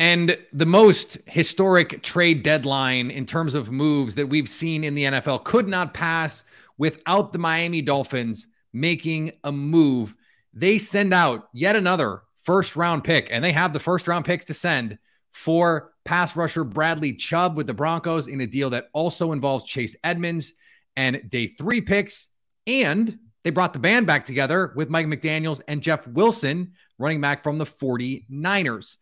And the most historic trade deadline in terms of moves that we've seen in the NFL could not pass without the Miami Dolphins making a move. They send out yet another first round pick, and they have the first round picks to send for pass rusher Bradley Chubb with the Broncos in a deal that also involves Chase Edmonds and day three picks. And they brought the band back together with Mike McDaniels and Jeff Wilson, running back from the 49ers.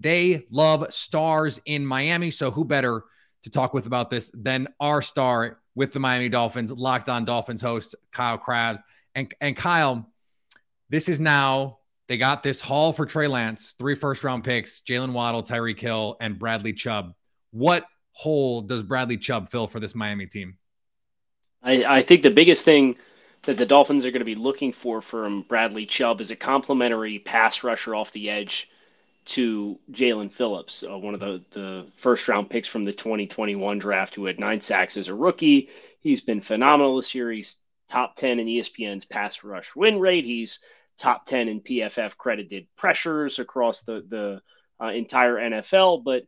They love stars in Miami. So, who better to talk with about this than our star with the Miami Dolphins, Locked On Dolphins host, Kyle Crabbs. And, and Kyle, this is now, they got this haul for Trey Lance, three first round picks, Jaylen Waddle, Tyreek Hill, and Bradley Chubb. What hole does Bradley Chubb fill for this Miami team? I, I think the biggest thing that the Dolphins are going to be looking for from Bradley Chubb is a complementary pass rusher off the edge to Jaelan Phillips, uh, one of the, the first round picks from the 2021 draft, who had nine sacks as a rookie. He's been phenomenal this year. He's top 10 in ESPN's pass rush win rate. He's top 10 in PFF credited pressures across the, the uh, entire NFL. But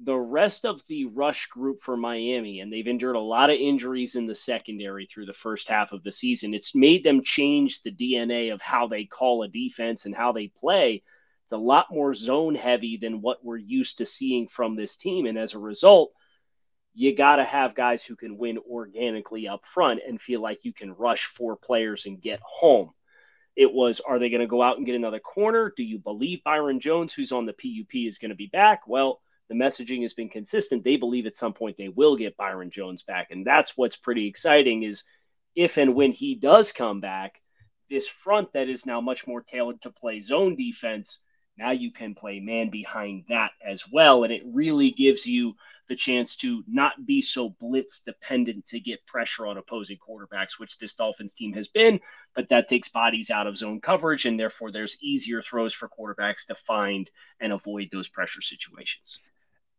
the rest of the rush group for Miami, and they've endured a lot of injuries in the secondary through the first half of the season, it's made them change the DNA of how they call a defense and how they play it's a lot more zone heavy than what we're used to seeing from this team. And as a result, you got to have guys who can win organically up front and feel like you can rush four players and get home. It was, are they going to go out and get another corner? Do you believe Byron Jones, who's on the PUP, is going to be back? Well, the messaging has been consistent. They believe at some point they will get Byron Jones back. And that's what's pretty exciting is if and when he does come back, this front that is now much more tailored to play zone defense now you can play man behind that as well. And it really gives you the chance to not be so blitz dependent to get pressure on opposing quarterbacks, which this Dolphins team has been. But that takes bodies out of zone coverage, and therefore there's easier throws for quarterbacks to find and avoid those pressure situations.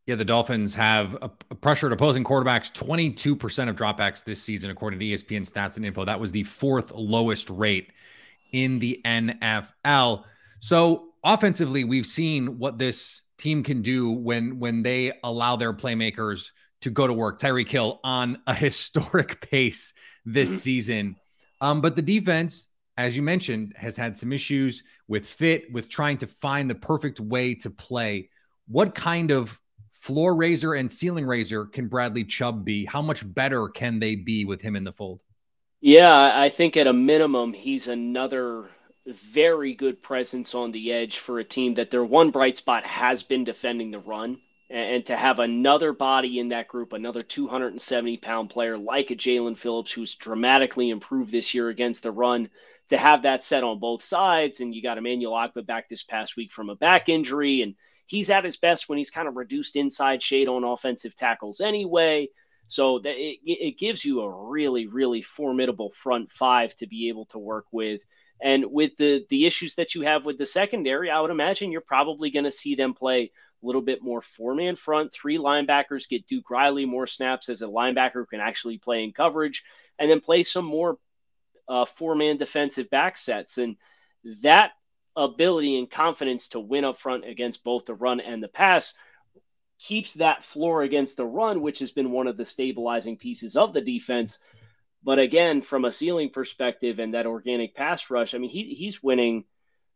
Yeah, the Dolphins have pressured opposing quarterbacks 22% of dropbacks this season, according to ESPN stats and info. That was the fourth lowest rate in the NFL. So offensively, we've seen what this team can do when when they allow their playmakers to go to work. Tyreek Hill on a historic pace this mm-hmm. season. Um, but the defense, as you mentioned, has had some issues with fit, with trying to find the perfect way to play. What kind of floor raiser and ceiling raiser can Bradley Chubb be? How much better can they be with him in the fold? Yeah, I think at a minimum, he's another very good presence on the edge for a team that their one bright spot has been defending the run. And to have another body in that group, another 270 pound player like a Jaelan Phillips, who's dramatically improved this year against the run, to have that set on both sides. And you got Emmanuel Ogbah back this past week from a back injury. And he's at his best when he's kind of reduced inside shade on offensive tackles anyway. So that it, it gives you a really, really formidable front five to be able to work with. And with the the issues that you have with the secondary, I would imagine you're probably going to see them play a little bit more four man front. Three linebackers get Duke Riley more snaps as a linebacker who can actually play in coverage, and then play some more uh, four man defensive back sets. And that ability and confidence to win up front against both the run and the pass keeps that floor against the run, which has been one of the stabilizing pieces of the defense. But again, from a ceiling perspective and that organic pass rush, I mean, he, he's winning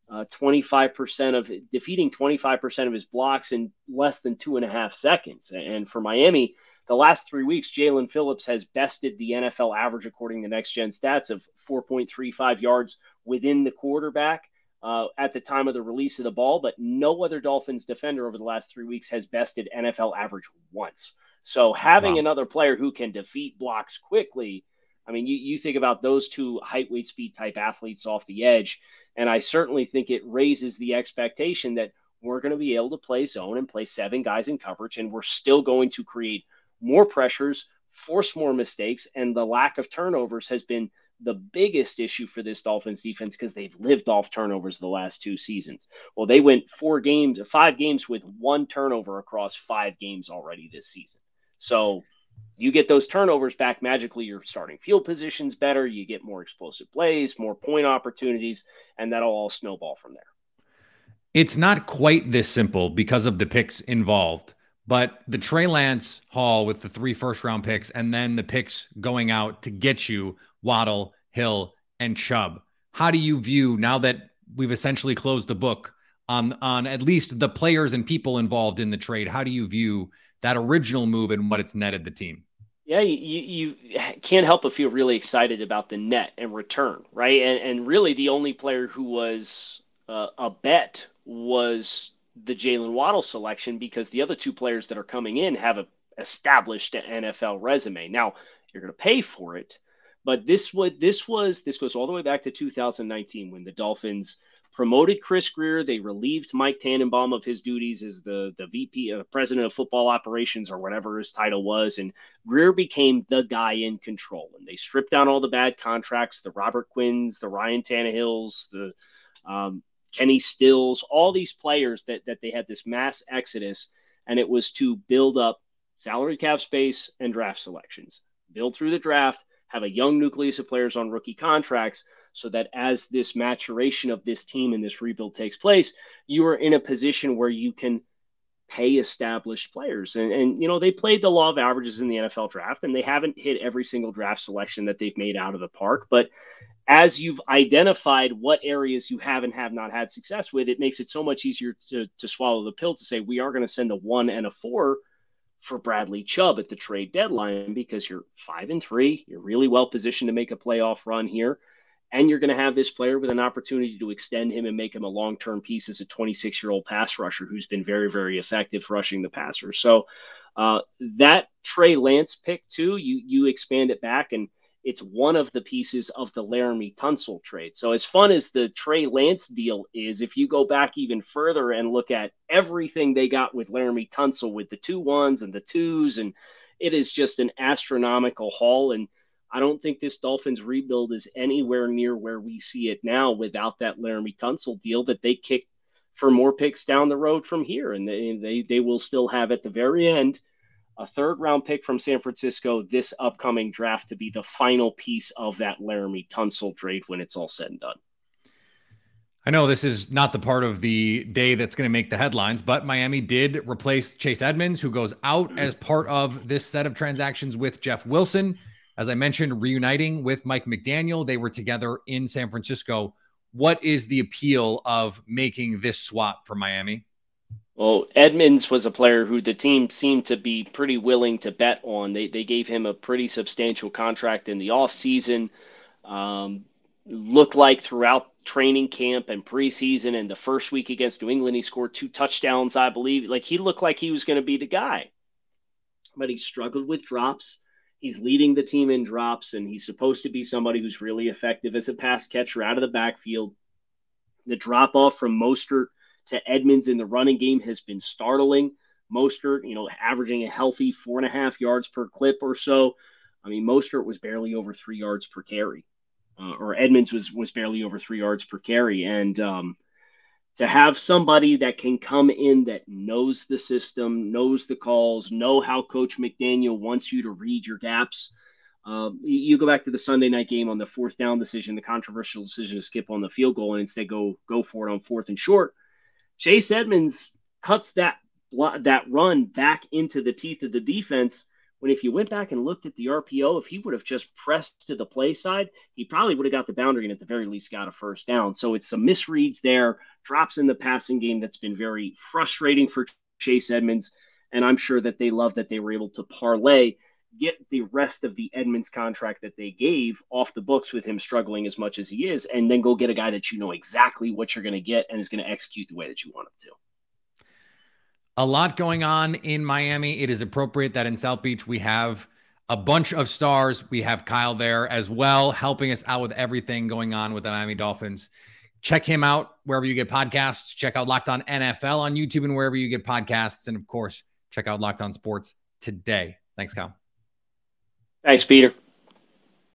uh, 25% of defeating 25% of his blocks in less than two and a half seconds. And for Miami, the last three weeks, Jaelan Phillips has bested the NFL average according to next gen stats of 4.35 yards within the quarterback. Uh, at the time of the release of the ball, but no other Dolphins defender over the last three weeks has bested NFL average once. So having wow. another player who can defeat blocks quickly I mean, you, you think about those two height, weight, speed type athletes off the edge, and I certainly think it raises the expectation that we're going to be able to play zone and play seven guys in coverage, and we're still going to create more pressures, force more mistakes, and the lack of turnovers has been the biggest issue for this Dolphins defense because they've lived off turnovers the last two seasons. Well, they went four games, five games with one turnover across five games already this season. So you get those turnovers back magically you're starting field positions better you get more explosive plays more point opportunities and that'll all snowball from there It's not quite this simple because of the picks involved, but the Trey Lance haul with the three first round picks and then the picks going out to get you Waddle, Hill, and Chubb. How do you view now that we've essentially closed the book on on at least the players and people involved in the trade? How do you view that original move and what it's netted the team? Yeah, you, you can't help but feel really excited about the net and return, right? And, and really, the only player who was uh, a bet was the Jaylen Waddle selection because the other two players that are coming in have a established NFL resume. Now you're going to pay for it, but this was this was this goes all the way back to 2019 when the Dolphins promoted Chris Grier. They relieved Mike Tannenbaum of his duties as the the VP, uh, president of football operations, or whatever his title was, and Grier became the guy in control. And they stripped down all the bad contracts, the Robert Quinns, the Ryan Tannehills, the um, Kenny Stills, all these players that that they had this mass exodus, and it was to build up salary cap space and draft selections, build through the draft, have a young nucleus of players on rookie contracts so that as this maturation of this team and this rebuild takes place, you are in a position where you can pay established players. And, and you know, they played the law of averages in the NFL draft, and they haven't hit every single draft selection that they've made out of the park. But as you've identified what areas you have and have not had success with, it makes it so much easier to, to swallow the pill to say, we are going to send a one and a four for Bradley Chubb at the trade deadline because you're five and three. You're really well positioned to make a playoff run here and you're going to have this player with an opportunity to extend him and make him a long-term piece as a 26-year-old pass rusher who's been very, very effective rushing the passer. So uh, that Trey Lance pick too, you you expand it back, and it's one of the pieces of the Laremy Tunsil trade. So as fun as the Trey Lance deal is, if you go back even further and look at everything they got with Laremy Tunsil with the two ones and the twos, and it is just an astronomical haul and I don't think this Dolphins rebuild is anywhere near where we see it now without that Laremy Tunsil deal that they kick for more picks down the road from here. And they, they, they will still have at the very end a third round pick from San Francisco this upcoming draft to be the final piece of that Laremy Tunsil trade when it's all said and done. I know this is not the part of the day that's going to make the headlines, but Miami did replace Chase Edmonds, who goes out as part of this set of transactions with Jeff Wilson. As I mentioned, reuniting with Mike McDaniel, they were together in San Francisco. What is the appeal of making this swap for Miami? Well, Edmonds was a player who the team seemed to be pretty willing to bet on. They, they gave him a pretty substantial contract in the offseason. Um, looked like throughout training camp and preseason and the first week against New England, he scored two touchdowns, I believe. Like he looked like he was going to be the guy. But he struggled with drops. He's leading the team in drops, and he's supposed to be somebody who's really effective as a pass catcher out of the backfield. The drop off from Mostert to Edmonds in the running game has been startling. Mostert, you know, averaging a healthy four and a half yards per clip or so. I mean, Mostert was barely over three yards per carry, uh, or Edmonds was was barely over three yards per carry, and um, to have somebody that can come in that knows the system, knows the calls, know how Coach McDaniel wants you to read your gaps. Um, you go back to the Sunday night game on the fourth down decision, the controversial decision to skip on the field goal and instead go go for it on fourth and short. Chase Edmonds cuts that that run back into the teeth of the defense when if you went back and looked at the RPO, if he would have just pressed to the play side, he probably would have got the boundary and at the very least got a first down. So it's some misreads there, drops in the passing game that's been very frustrating for Chase Edmonds. And I'm sure that they love that they were able to parlay, get the rest of the Edmonds contract that they gave off the books with him struggling as much as he is, and then go get a guy that you know exactly what you're going to get and is going to execute the way that you want him to a lot going on in Miami. It is appropriate that in South Beach we have a bunch of stars. We have Kyle there as well, helping us out with everything going on with the Miami Dolphins. Check him out wherever you get podcasts. Check out Locked On NFL on YouTube and wherever you get podcasts. And of course, check out Locked On Sports today. Thanks, Kyle. Thanks, Peter.